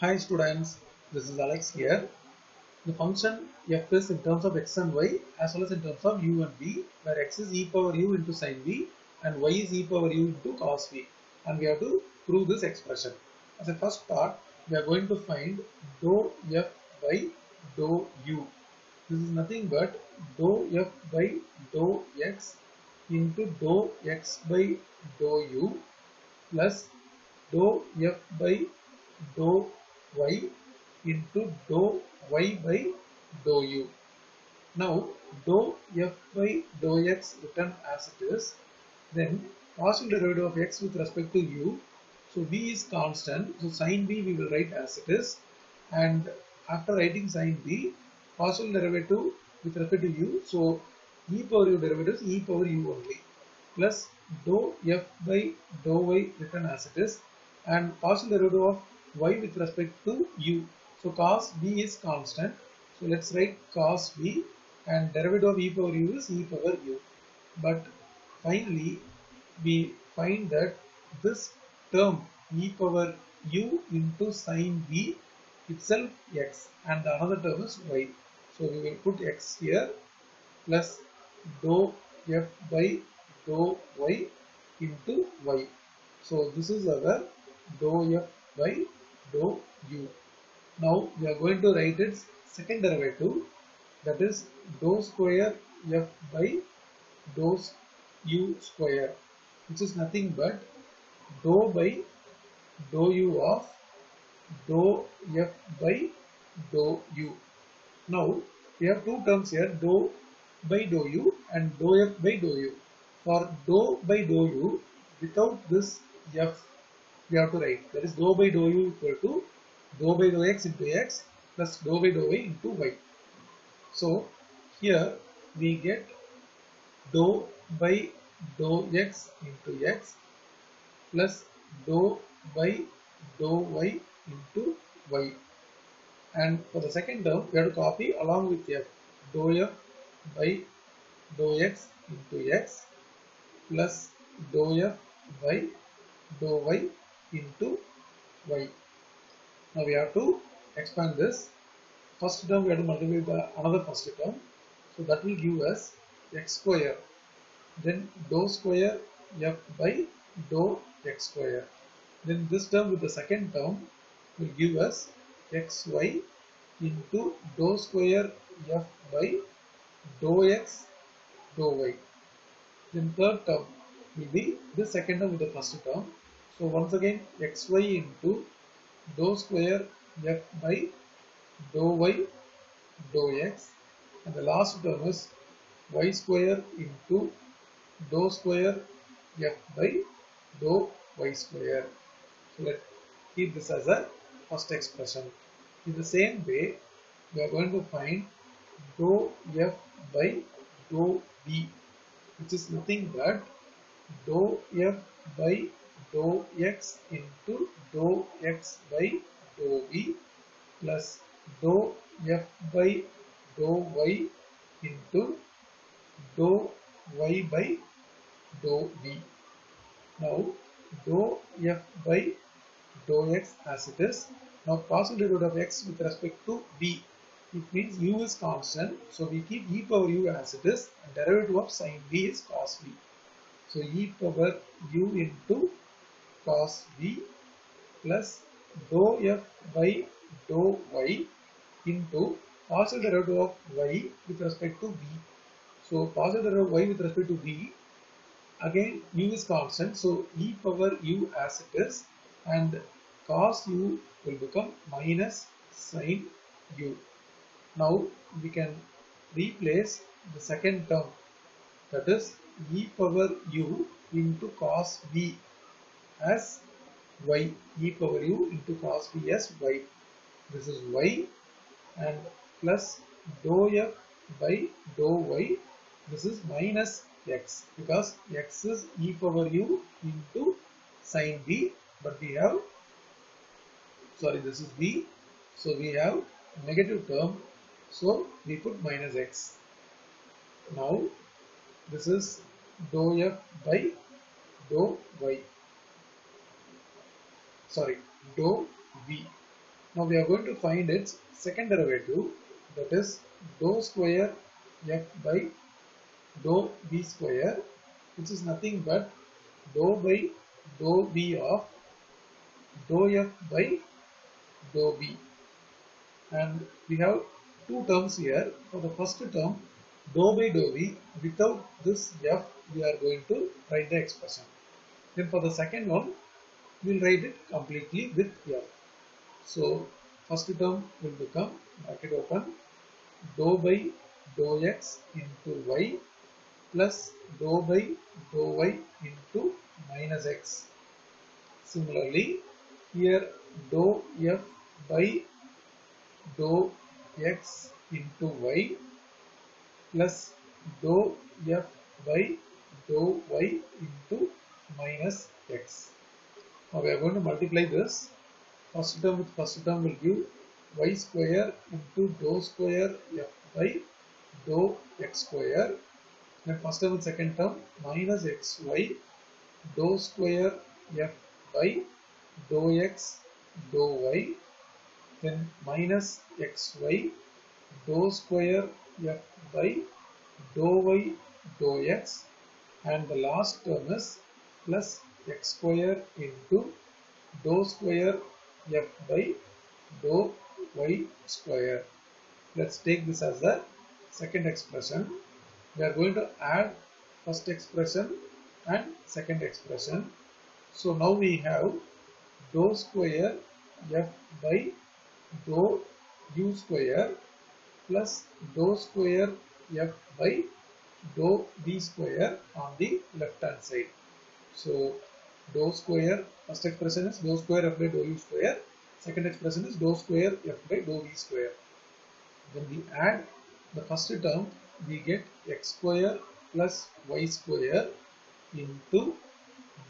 Hi students, this is Alex here. The function f is in terms of x and y as well as in terms of u and v where x is e power u into sin v and y is e power u into cos v and we have to prove this expression. As a first part we are going to find dou f by dou u. This is nothing but dou f by dou x into dou x by dou u plus dou f by dou y into dou y by dou u. Now dou f by dou x written as it is, then partial derivative of x with respect to u. So v is constant, so sine v we will write as it is, and after writing sine v, partial derivative with respect to u. So e power u derivative is e power u only plus dou f by dou y written as it is and partial derivative of y with respect to u. So cos v is constant. So let's write cos v and derivative of e power u is e power u. But finally we find that this term e power u into sin v itself x and the another term is y. So we will put x here plus dou f by dou y into y. So this is our dou f by dou u. Now we are going to write its second derivative that is dou square f by dou u square which is nothing but dou by dou u of dou f by dou u. Now we have two terms here dou by dou u and dou f by dou u. For dou by dou u without this f we have to write. That is dou by dou u equal to dou by dou x into x plus dou by dou y into y. So here we get dou by dou x into x plus dou by dou y into y. And for the second term we have to copy along with f dou f by dou x into x plus dou f by dou y into y. Now we have to expand this. First term we have to multiply by another first term. So that will give us x square. Then dou square f by dou x square. Then this term with the second term will give us xy into dou square f by dou x dou y. Then third term will be this second term with the first term. So once again xy into dou square f by dou y dou x and the last term is y square into dou square f by dou y square. So let's keep this as a first expression. In the same way, we are going to find dou f by dou v which is nothing but dou f by dou x into dou x by dou v plus dou f by dou y into dou y by dou v. Now dou f by dou x as it is. Now partial derivative of x with respect to v. It means u is constant. So we keep e power u as it is. And derivative of sine v is cos v. So e power u into cos v plus dou f by dou y into partial derivative of y with respect to v. So partial derivative of y with respect to v again u is constant so e power u as it is and cos u will become minus sin u. Now we can replace the second term that is e power u into cos v as y e power u into cos v as y. This is y and plus dou f by dou y. This is minus x because x is e power u into sin v. But we have sorry this is b. So we have negative term. So we put minus x. Now this is dou f by dou y sorry dou v. Now we are going to find its second derivative that is dou square f by dou v square which is nothing but dou by dou v of dou f by dou v. And we have two terms here. For the first term dou by dou v without this f we are going to write the expression. Then for the second one we'll write it completely with f so first term will become bracket open dou by dou x into y plus dou by dou y into minus x. Similarly, here dou f by dou x into y plus dou f by dou y into minus x. Now we are going to multiply this. First term with first term will give y square into dou square f by dou x square. Then first term with second term minus xy dou square f by dou x dou y. Then minus xy dou square f by dou y dou x and the last term is plus x square into dou square f by dou y square. Let's take this as the second expression. We are going to add first expression and second expression. So now we have dou square f by dou u square plus dou square f by dou v square on the left hand side. So dou square, first expression is dou square f by dou u square, second expression is dou square f by dou v square. When we add the first term, we get x square plus y square into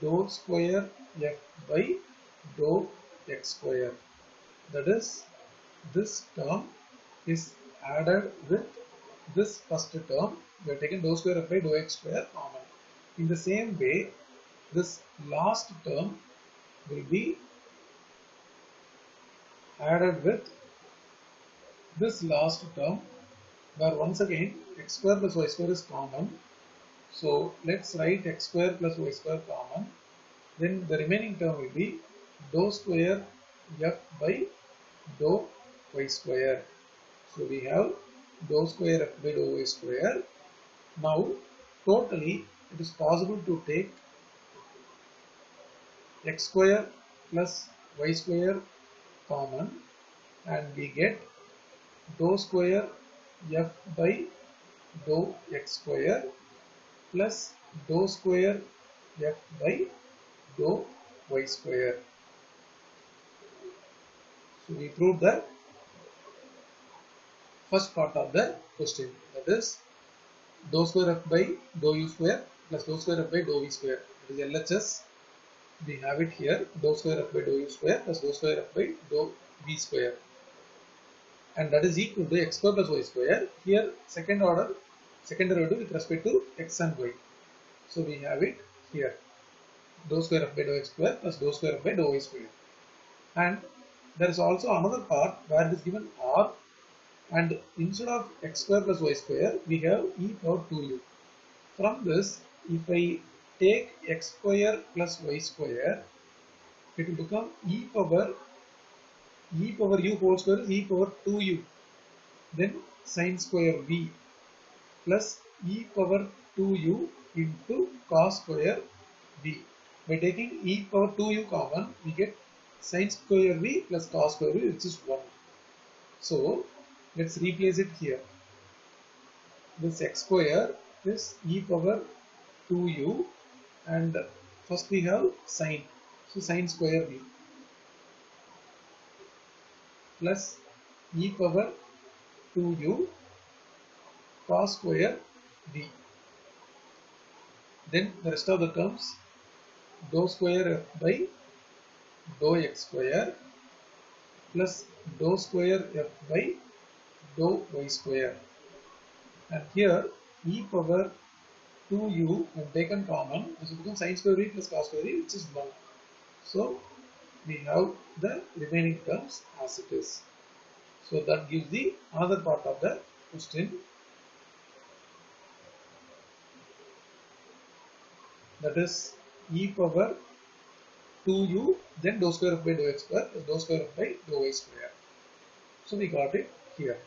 dou square f by dou x square. That is, this term is added with this first term. We have taken dou square f by dou x square common. In the same way, this last term will be added with this last term where once again x square plus y square is common. So let's write x square plus y square common. Then the remaining term will be dou square f by dou y square. So we have dou square f by dou y square. Now totally it is possible to take x square plus y square common and we get dou square f by dou x square plus dou square f by dou y square. So we proved the first part of the question that is dou square f by dou u square plus dou square f by dou v square. It is LHS. We have it here dou square f by dou u square plus dou square f by dou v square and that is equal to x square plus y square. Here second order, second derivative with respect to x and y. So we have it here dou square f by dou x square plus dou square f by dou y square. And there is also another part where it is given r and instead of x square plus y square we have e power 2u. From this if I take x square plus y square it will become e power e power u whole square is e power 2u then sine square v plus e power 2u into cos square v. By taking e power 2u common we get sine square v plus cos square v which is 1. So let's replace it here. This x square is e power 2u and first we have sine so sine square v plus e power 2u cos square v. Then the rest of the terms dou square f by dou x square plus dou square f by dou y square. And here e power 2u when taken common this will become sin square v plus cos square v which is 1. So we have the remaining terms as it is. So that gives the other part of the question. That is e power 2u then dou square of by dou x square dou square of by dou y square. So we got it here.